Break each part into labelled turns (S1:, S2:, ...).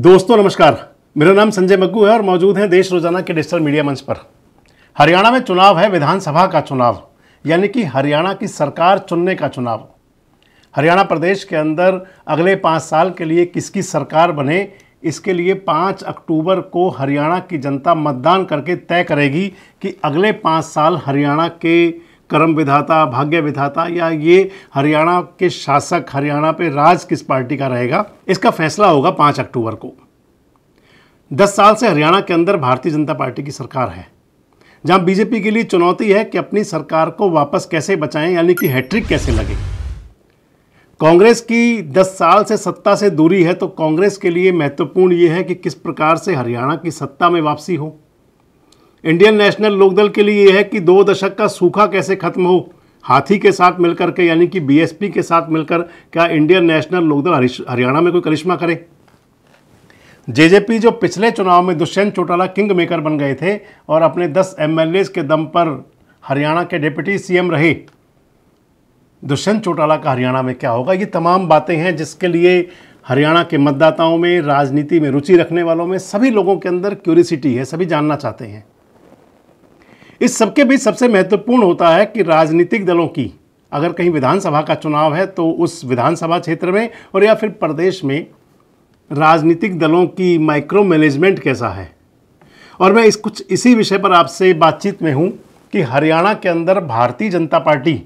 S1: दोस्तों, नमस्कार। मेरा नाम संजय मग्गू है और मौजूद हैं देश रोज़ाना के डिजिटल मीडिया मंच पर। हरियाणा में चुनाव है, विधानसभा का चुनाव, यानी कि हरियाणा की सरकार चुनने का चुनाव। हरियाणा प्रदेश के अंदर अगले पाँच साल के लिए किसकी सरकार बने, इसके लिए पाँच अक्टूबर को हरियाणा की जनता मतदान करके तय करेगी कि अगले पाँच साल हरियाणा के कर्म विधाता, भाग्य विधाता या ये हरियाणा के शासक, हरियाणा पे राज किस पार्टी का रहेगा? इसका फैसला होगा पाँच अक्टूबर को। दस साल से हरियाणा के अंदर भारतीय जनता पार्टी की सरकार है। जहाँ बीजेपी के लिए चुनौती है कि अपनी सरकार को वापस कैसे बचाएँ, यानी कि हैट्रिक कैसे लगे। कांग्रेस की 10 साल से सत्ता से दूरी है तो कांग्रेस के लिए महत्वपूर्ण ये है कि किस प्रकार से हरियाणा की सत्ता में वापसी हो। इंडियन नेशनल लोकदल के लिए यह है कि दो दशक का सूखा कैसे खत्म हो? हाथी के साथ मिलकर के, यानी कि बीएसपी के साथ मिलकर क्या इंडियन नेशनल लोकदल हरियाणा में कोई करिश्मा करे? जेजेपी जो पिछले चुनाव में दुष्यंत चौटाला किंग मेकर बन गए थे और अपने 10 एमएलए के दम पर हरियाणा के डिप्टी सीएम रहे। दुष्यंत चौटाला का हरियाणा में क्या होगा? ये तमाम बातें हैं जिसके लिए हरियाणा के मतदाताओं में, राजनीति में रुचि रखने वालों में सभी लोगों के अंदर क्यूरिसिटी है, सभी जानना चाहते हैं। इस सबके बीच सबसे महत्वपूर्ण होता है कि राजनीतिक दलों की, अगर कहीं विधानसभा का चुनाव है तो उस विधानसभा क्षेत्र में और या फिर प्रदेश में राजनीतिक दलों की माइक्रो मैनेजमेंट कैसा है। और मैं इस कुछ इसी विषय पर आपसे बातचीत में हूँ कि हरियाणा के अंदर भारतीय जनता पार्टी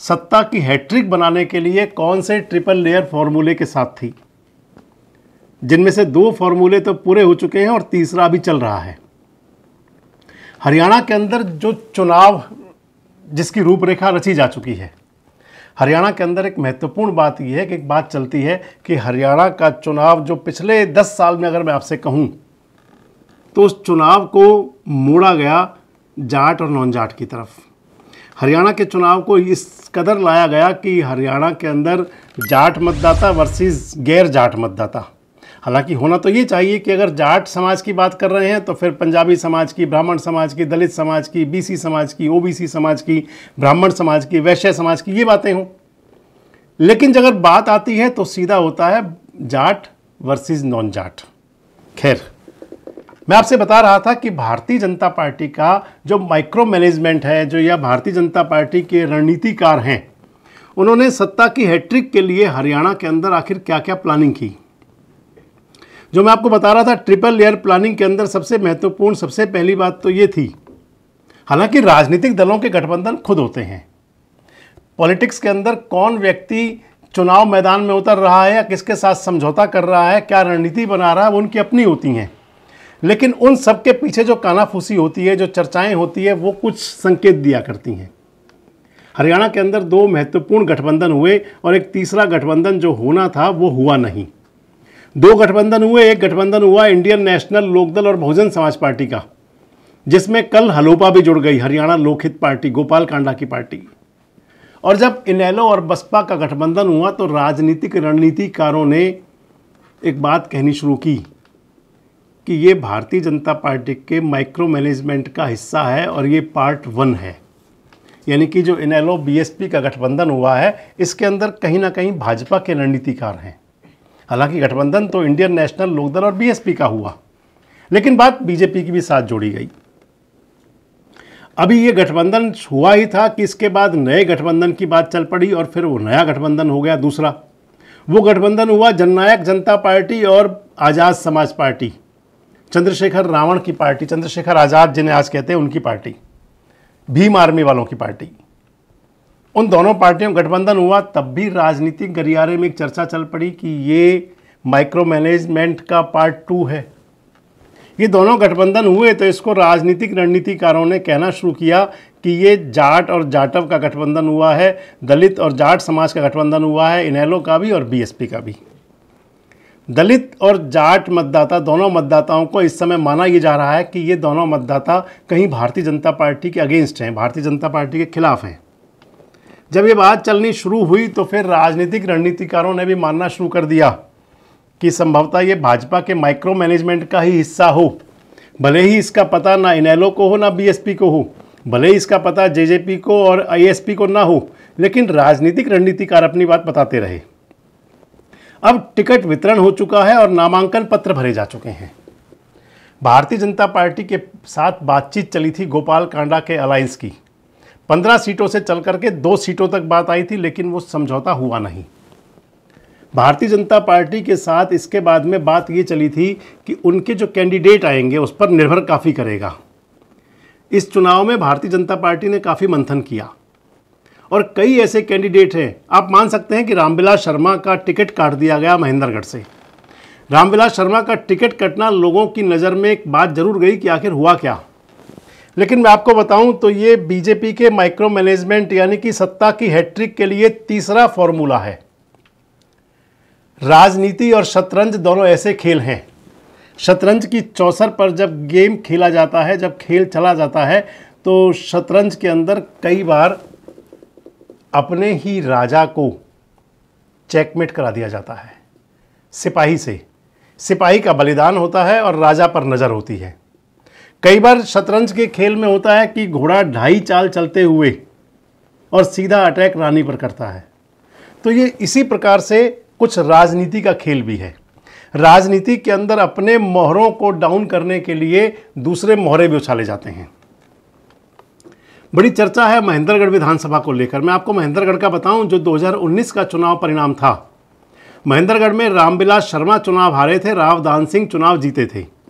S1: सत्ता की हैट्रिक बनाने के लिए कौन से ट्रिपल लेयर फॉर्मूले के साथ थी। जिनमें से दो फॉर्मूले तो पूरे हो चुके हैं और तीसरा भी चल रहा है। हरियाणा के अंदर जो चुनाव जिसकी रूपरेखा रची जा चुकी है, हरियाणा के अंदर एक महत्वपूर्ण बात यह है कि एक बात चलती है कि हरियाणा का चुनाव जो पिछले दस साल में अगर मैं आपसे कहूँ तो उस चुनाव को मोड़ा गया जाट और नॉन जाट की तरफ़। हरियाणा के चुनाव को इस कदर लाया गया कि हरियाणा के अंदर जाट मतदाता वर्सेस गैर जाट मतदाता। हालाँकि होना तो ये चाहिए कि अगर जाट समाज की बात कर रहे हैं तो फिर पंजाबी समाज की, ब्राह्मण समाज की, दलित समाज की, बीसी समाज की, ओबीसी समाज की, ब्राह्मण समाज की, वैश्य समाज की ये बातें हों। लेकिन अगर बात आती है तो सीधा होता है जाट वर्सेस नॉन जाट खैर, मैं आपसे बता रहा था कि भारतीय जनता पार्टी का जो माइक्रो मैनेजमेंट है, जो या भारतीय जनता पार्टी के रणनीतिकार हैं, उन्होंने सत्ता की हैट्रिक के लिए हरियाणा के अंदर आखिर क्या क्या प्लानिंग की? जो मैं आपको बता रहा था ट्रिपल लेयर प्लानिंग के अंदर सबसे महत्वपूर्ण, सबसे पहली बात तो ये थी। हालाँकि राजनीतिक दलों के गठबंधन खुद होते हैं। पॉलिटिक्स के अंदर कौन व्यक्ति चुनाव मैदान में उतर रहा है या किसके साथ समझौता कर रहा है, क्या रणनीति बना रहा है, उनकी अपनी होती हैं। लेकिन उन सब के पीछे जो कानाफूसी होती है, जो चर्चाएँ होती है, वो कुछ संकेत दिया करती हैं। हरियाणा के अंदर दो महत्वपूर्ण गठबंधन हुए और एक तीसरा गठबंधन जो होना था, वो हुआ नहीं। दो गठबंधन हुए, एक गठबंधन हुआ इंडियन नेशनल लोकदल और बहुजन समाज पार्टी का, जिसमें कल हलोपा भी जुड़ गई, हरियाणा लोकहित पार्टी, गोपाल कांडा की पार्टी। और जब इनेलो और बसपा का गठबंधन हुआ तो राजनीतिक रणनीतिकारों ने एक बात कहनी शुरू की कि ये भारतीय जनता पार्टी के माइक्रो मैनेजमेंट का हिस्सा है और ये पार्ट वन है। यानी कि जो इनेलो, बीएसपी का गठबंधन हुआ है, इसके अंदर कहीं ना कहीं भाजपा के रणनीतिकार हैं। हालाँकि गठबंधन तो इंडियन नेशनल लोकदल और बीएसपी का हुआ, लेकिन बात बीजेपी की भी साथ जोड़ी गई। अभी ये गठबंधन हुआ ही था कि इसके बाद नए गठबंधन की बात चल पड़ी और फिर वो नया गठबंधन हो गया दूसरा। वो गठबंधन हुआ जननायक जनता पार्टी और आज़ाद समाज पार्टी, चंद्रशेखर रावण की पार्टी, चंद्रशेखर आज़ाद जिन्हें आज कहते हैं उनकी पार्टी, भीम आर्मी वालों की पार्टी। उन दोनों पार्टियों गठबंधन हुआ, तब भी राजनीतिक गलियारे में एक चर्चा चल पड़ी कि ये माइक्रो मैनेजमेंट का पार्ट टू है। ये दोनों गठबंधन हुए तो इसको राजनीतिक रणनीतिकारों ने कहना शुरू किया कि ये जाट और जाटव का गठबंधन हुआ है, दलित और जाट समाज का गठबंधन हुआ है, इनेलो का भी और बीएसपी का भी। दलित और जाट मतदाता, दोनों मतदाताओं को इस समय माना ये जा रहा है कि ये दोनों मतदाता कहीं भारतीय जनता पार्टी के अगेंस्ट हैं, भारतीय जनता पार्टी के खिलाफ हैं। जब ये बात चलनी शुरू हुई तो फिर राजनीतिक रणनीतिकारों ने भी मानना शुरू कर दिया कि संभवतः ये भाजपा के माइक्रो मैनेजमेंट का ही हिस्सा हो। भले ही इसका पता ना इनेलो को हो, ना बीएसपी को हो, भले ही इसका पता जेजेपी को और आईएसपी को ना हो, लेकिन राजनीतिक रणनीतिकार अपनी बात बताते रहे। अब टिकट वितरण हो चुका है और नामांकन पत्र भरे जा चुके हैं। भारतीय जनता पार्टी के साथ बातचीत चली थी गोपाल कांडा के अलायंस की। पंद्रह सीटों से चल करके दो सीटों तक बात आई थी, लेकिन वो समझौता हुआ नहीं। भारतीय जनता पार्टी के साथ इसके बाद में बात ये चली थी कि उनके जो कैंडिडेट आएँगे, उस पर निर्भर काफ़ी करेगा। इस चुनाव में भारतीय जनता पार्टी ने काफ़ी मंथन किया। और कई ऐसे कैंडिडेट हैं, आप मान सकते हैं कि रामविलास शर्मा का टिकट काट दिया गया महेंद्रगढ़ से। रामविलास शर्मा का टिकट कटना लोगों की नज़र में एक बात ज़रूर गई कि आखिर हुआ क्या? लेकिन मैं आपको बताऊँ तो ये बीजेपी के माइक्रो मैनेजमेंट यानी कि सत्ता की हैट्रिक के लिए तीसरा फॉर्मूला है। राजनीति और शतरंज दोनों ऐसे खेल हैं। शतरंज की चौसर पर जब गेम खेला जाता है, जब खेल चला जाता है तो शतरंज के अंदर कई बार अपने ही राजा को चेकमेट करा दिया जाता है। सिपाही से। सिपाही का बलिदान होता है और राजा पर नज़र होती है। कई बार शतरंज के खेल में होता है कि घोड़ा ढाई चाल चलते हुए और सीधा अटैक रानी पर करता है। तो ये इसी प्रकार से कुछ राजनीति का खेल भी है। राजनीति के अंदर अपने मोहरों को डाउन करने के लिए दूसरे मोहरे भी उछाले जाते हैं। बड़ी चर्चा है महेंद्रगढ़ विधानसभा को लेकर। मैं आपको महेंद्रगढ़ का बताऊँ, जो 2019 का चुनाव परिणाम था। महेंद्रगढ़ में रामविलास शर्मा चुनाव हारे थे रावदान सिंह चुनाव जीते थे।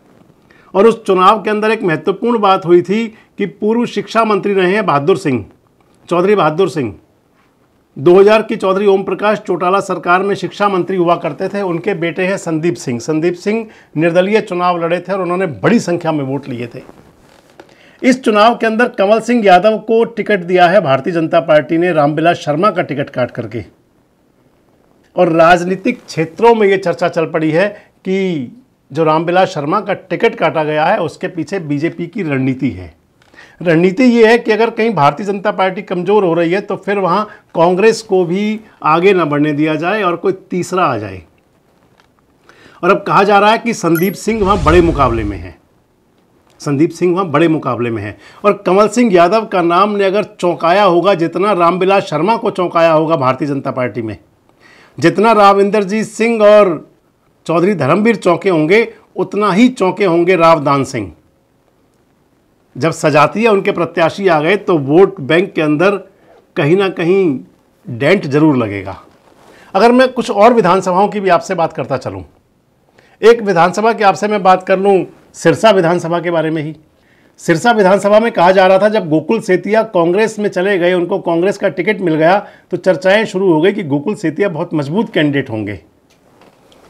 S1: और उस चुनाव के अंदर एक महत्वपूर्ण बात हुई थी कि पूर्व शिक्षा मंत्री रहे हैं बहादुर सिंह, चौधरी बहादुर सिंह। 2000 की चौधरी ओम प्रकाश चौटाला सरकार में शिक्षा मंत्री हुआ करते थे। उनके बेटे हैं संदीप सिंह। संदीप सिंह निर्दलीय चुनाव लड़े थे और उन्होंने बड़ी संख्या में वोट लिए थे। इस चुनाव के अंदर कमल सिंह यादव को टिकट दिया है। भारतीय जनता पार्टी ने रामविलास शर्मा का टिकट काट करके। और राजनीतिक क्षेत्रों में ये चर्चा चल पड़ी है कि जो रामविलास शर्मा का टिकट काटा गया है, उसके पीछे बीजेपी की रणनीति है। रणनीति ये है कि अगर कहीं भारतीय जनता पार्टी कमज़ोर हो रही है तो फिर वहाँ कांग्रेस को भी आगे न बढ़ने दिया जाए और कोई तीसरा आ जाए। और अब कहा जा रहा है कि संदीप सिंह वहाँ बड़े मुकाबले में है। संदीप सिंह वहाँ बड़े मुकाबले में है। और कमल सिंह यादव का नाम ने अगर चौंकाया होगा, जितना रामविलास शर्मा को चौंकाया होगा भारतीय जनता पार्टी में, जितना राविंदरजीत सिंह और चौधरी धर्मवीर चौंके होंगे, उतना ही चौंके होंगे रावदान सिंह। जब सजातीय उनके प्रत्याशी आ गए तो वोट बैंक के अंदर कहीं ना कहीं डेंट ज़रूर लगेगा। अगर मैं कुछ और विधानसभाओं की भी आपसे बात करता चलूँ, एक विधानसभा की आपसे मैं बात कर लूँ सिरसा विधानसभा के बारे में ही। सिरसा विधानसभा में कहा जा रहा था, जब गोकुल सेतिया कांग्रेस में चले गए, उनको कांग्रेस का टिकट मिल गया तो चर्चाएँ शुरू हो गई कि गोकुल सेतिया बहुत मज़बूत कैंडिडेट होंगे।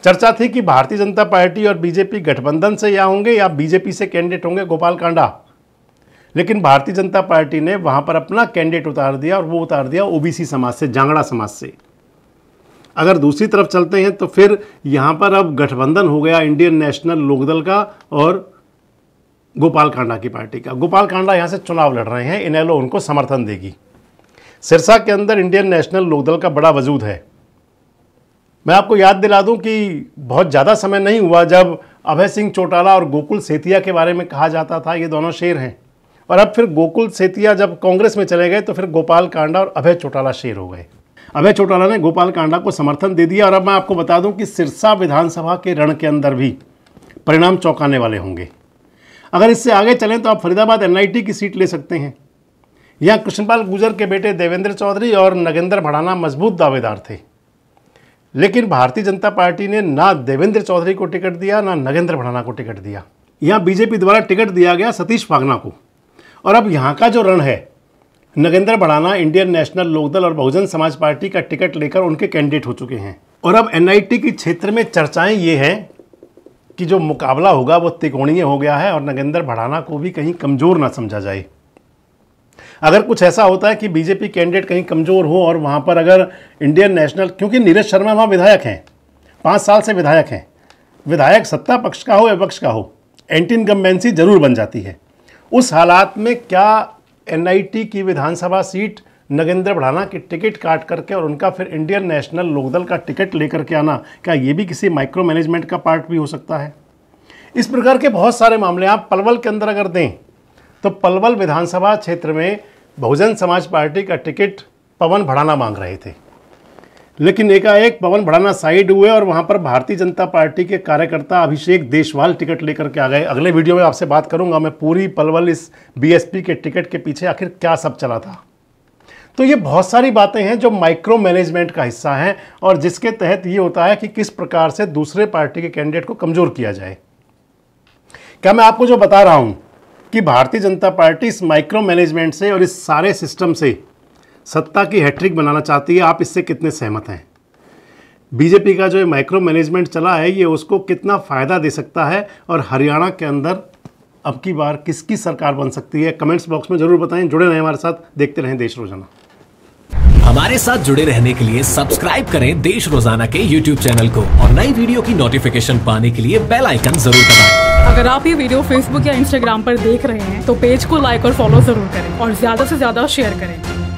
S1: चर्चा थी कि भारतीय जनता पार्टी और बीजेपी गठबंधन से या होंगे या बीजेपी से कैंडिडेट होंगे गोपाल कांडा। लेकिन भारतीय जनता पार्टी ने वहाँ पर अपना कैंडिडेट उतार दिया और वो उतार दिया ओबीसी समाज से, जांगड़ा समाज से। अगर दूसरी तरफ़ चलते हैं तो फिर यहाँ पर अब गठबंधन हो गया इंडियन नेशनल लोकदल का और गोपाल कांडा की पार्टी का। गोपाल कांडा यहाँ से चुनाव लड़ रहे हैं, इनेलो उनको समर्थन देगी। सिरसा के अंदर इंडियन नेशनल लोकदल का बड़ा वजूद है। मैं आपको याद दिला दूँ कि बहुत ज़्यादा समय नहीं हुआ जब अभय सिंह चौटाला और गोकुल सेतिया के बारे में कहा जाता था, ये दोनों शेर हैं। और अब फिर गोकुल सेतिया जब कांग्रेस में चले गए तो फिर गोपाल कांडा और अभय चौटाला शेर हो गए। अभय चौटाला ने गोपाल कांडा को समर्थन दे दिया और अब मैं आपको बता दूँ कि सिरसा विधानसभा के रण के अंदर भी परिणाम चौंकाने वाले होंगे। अगर इससे आगे चलें तो आप फरीदाबाद एनआईटी की सीट ले सकते हैं। यहाँ कृष्णपाल गुजर के बेटे देवेंद्र चौधरी और नगेंद्र भड़ाना मज़बूत दावेदार थे। लेकिन भारतीय जनता पार्टी ने ना देवेंद्र चौधरी को टिकट दिया, ना नगेंद्र भड़ाना को टिकट दिया। यहाँ बीजेपी द्वारा टिकट दिया गया सतीश फागना को। और अब यहाँ का जो रण है, नगेंद्र भड़ाना, इंडियन नेशनल लोकदल और बहुजन समाज पार्टी का टिकट लेकर उनके कैंडिडेट हो चुके हैं। और अब एनआईटी के क्षेत्र में चर्चाएँ ये हैं कि जो मुकाबला होगा वो त्रिकोणीय हो गया है और नगेंद्र भड़ाना को भी कहीं कमज़ोर ना समझा जाए। अगर कुछ ऐसा होता है कि बीजेपी कैंडिडेट कहीं कमज़ोर हो और वहाँ पर अगर इंडियन नेशनल, क्योंकि नीरज शर्मा वहाँ विधायक हैं, पाँच साल से विधायक हैं, विधायक सत्ता पक्ष का हो या पक्ष का हो एंटी इनकम्बेंसी ज़रूर बन जाती है। उस हालात में क्या एनआईटी की विधानसभा सीट नगेंद्र बढ़ाना की टिकट काट करके और उनका फिर इंडियन नेशनल लोकदल का टिकट लेकर के आना, क्या ये भी किसी माइक्रो मैनेजमेंट का पार्ट भी हो सकता है? इस प्रकार के बहुत सारे मामले आप पलवल के अंदर अगर दें तो पलवल विधानसभा क्षेत्र में बहुजन समाज पार्टी का टिकट पवन भड़ाना मांग रहे थे। लेकिन एकाएक पवन भड़ाना साइड हुए और वहाँ पर भारतीय जनता पार्टी के कार्यकर्ता अभिषेक देशवाल टिकट लेकर के आ गए। अगले वीडियो में आपसे बात करूँगा मैं पूरी पलवल इस बीएसपी के टिकट के पीछे आखिर क्या सब चला था। तो ये बहुत सारी बातें हैं जो माइक्रो मैनेजमेंट का हिस्सा हैं और जिसके तहत ये होता है कि किस प्रकार से दूसरे पार्टी के कैंडिडेट को कमज़ोर किया जाए। क्या मैं आपको जो बता रहा हूँ कि भारतीय जनता पार्टी इस माइक्रो मैनेजमेंट से और इस सारे सिस्टम से सत्ता की हैट्रिक बनाना चाहती है। आप इससे कितने सहमत हैं? बीजेपी का जो ये माइक्रो मैनेजमेंट चला है, ये उसको कितना फ़ायदा दे सकता है और हरियाणा के अंदर अब की बार किसकी सरकार बन सकती है? कमेंट्स बॉक्स में ज़रूर बताएँ। जुड़े रहें हमारे साथ। देखते रहें देश रोज़ाना।
S2: हमारे साथ जुड़े रहने के लिए सब्सक्राइब करें देश रोज़ाना के यूट्यूब चैनल को और नई वीडियो की नोटिफिकेशन पाने के लिए बेल आइकन ज़रूर दबाएँ।
S3: अगर आप ये वीडियो फेसबुक या इंस्टाग्राम पर देख रहे हैं तो पेज को लाइक और फॉलो ज़रूर करें और ज़्यादा से ज़्यादा शेयर करें